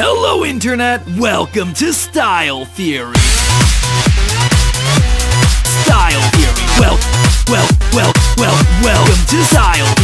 Hello, Internet! Welcome to Style Theory! Style Theory! Well, well, well, well, welcome to Style